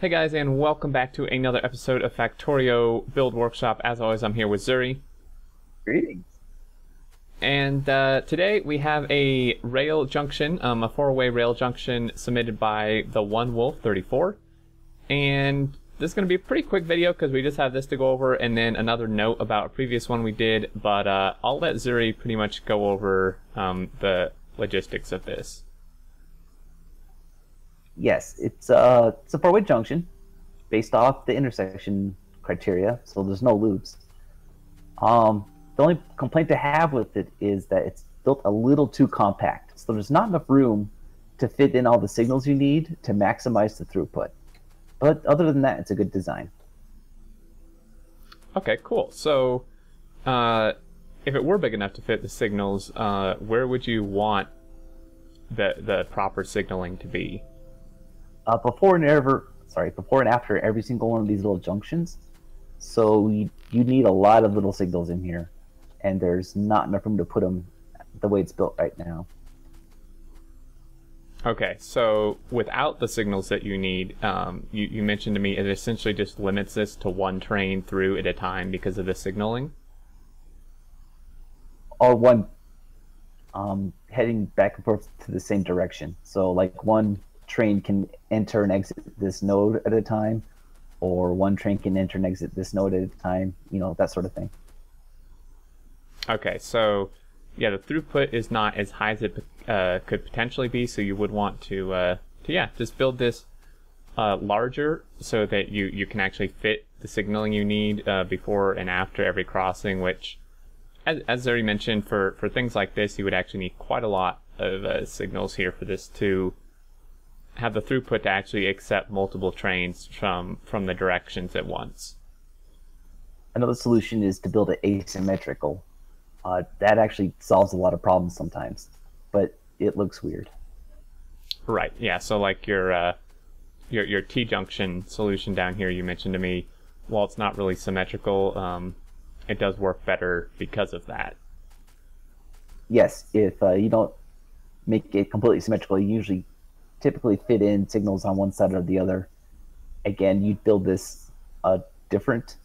Hey guys, and welcome back to another episode of Factorio Build Workshop. As always, I'm here with Zuri. Greetings. And uh, today we have a rail junction, um, a four-way rail junction submitted by the One Wolf 34. And this is going to be a pretty quick video because we just have this to go over and then another note about a previous one we did. But uh, I'll let Zuri pretty much go over um, the logistics of this. Yes, it's uh it's a four-way junction based off the intersection criteria, so there's no loops. Um, the only complaint to have with it is that it's built a little too compact, so there's not enough room to fit in all the signals you need to maximize the throughput. But other than that, it's a good design. Okay, cool. So, uh, if it were big enough to fit the signals, uh, where would you want the the proper signaling to be? Uh, before and ever sorry before and after every single one of these little junctions. So you, you need a lot of little signals in here and there's not enough room to put them the way it's built right now. Okay, so without the signals that you need, um, you, you mentioned to me it essentially just limits this to one train through at a time because of the signaling. or one um, heading back and forth to the same direction. So like one train can enter and exit this node at a time or one train can enter and exit this node at a time you know that sort of thing. Okay, so yeah, the throughput is not as high as it uh, could potentially be, so you would want to, uh, to yeah, just build this uh, larger so that you, you can actually fit the signaling you need uh, before and after every crossing, which, as, as already mentioned, for, for things like this, you would actually need quite a lot of uh, signals here for this to have the throughput to actually accept multiple trains from, from the directions at once. another solution is to build it asymmetrical uh, that actually solves a lot of problems sometimes but it looks weird Right. Yeah. So like your uh, your your T junction solution down here, you mentioned to me, while it's not really symmetrical, um, it does work better because of that. yes, if uh, you don't make it completely symmetrical, you usually typically fit in signals on one side or the other. Again, you'd build this uh, different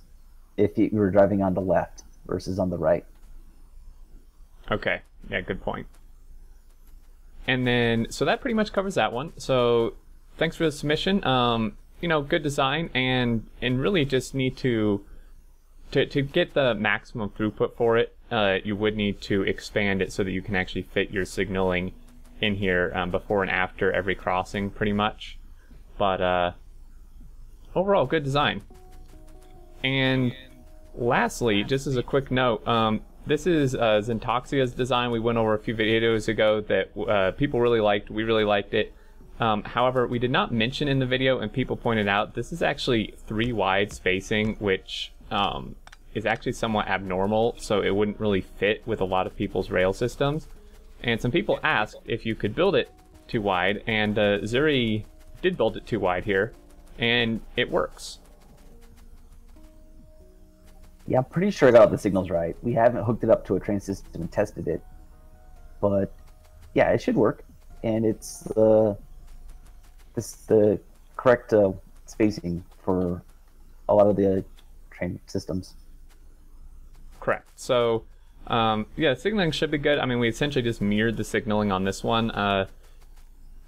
if you were driving on the left versus on the right. Okay. Yeah. Good point. And then, so that pretty much covers that one. So, thanks for the submission. Um, you know, good design, and and really just need to to to get the maximum throughput for it. Uh, you would need to expand it so that you can actually fit your signaling in here um, before and after every crossing, pretty much. But uh, overall, good design. And lastly, just as a quick note, um, this is uh, Xantaxia's design. We went over a few videos ago that uh, people really liked. We really liked it. Um, however, we did not mention in the video, and people pointed out this is actually three wide spacing, which um, is actually somewhat abnormal, so it wouldn't really fit with a lot of people's rail systems. And some people asked if you could build it two wide, and uh, Zuri did build it two wide here, and it works. Yeah, I'm pretty sure I got the signals right. We haven't hooked it up to a train system and tested it, but yeah, it should work, and it's uh, this the correct uh, spacing for a lot of the train systems. Correct. So, um, yeah, signaling should be good. I mean, we essentially just mirrored the signaling on this one. Uh,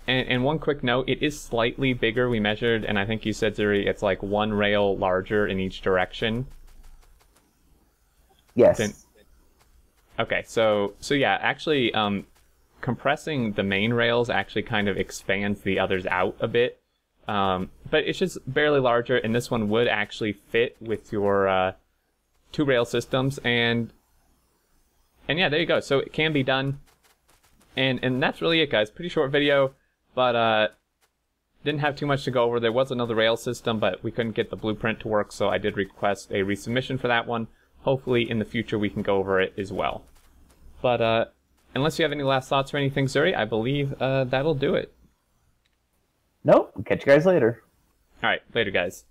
and, and one quick note, it is slightly bigger. We measured, and I think you said, Zuri, it's like one rail larger in each direction. Yes. Then- Okay, so so yeah, actually, um, compressing the main rails actually kind of expands the others out a bit. Um, but it's just barely larger, and this one would actually fit with your uh, two rail systems, and and yeah, there you go. So it can be done, and and that's really it, guys. Pretty short video, but uh, didn't have too much to go over. There was another rail system, but we couldn't get the blueprint to work, so I did request a resubmission for that one. Hopefully, in the future, we can go over it as well. But uh, unless you have any last thoughts or anything, Zuri, I believe uh, that'll do it. Nope. Catch you guys later. All right, later, guys.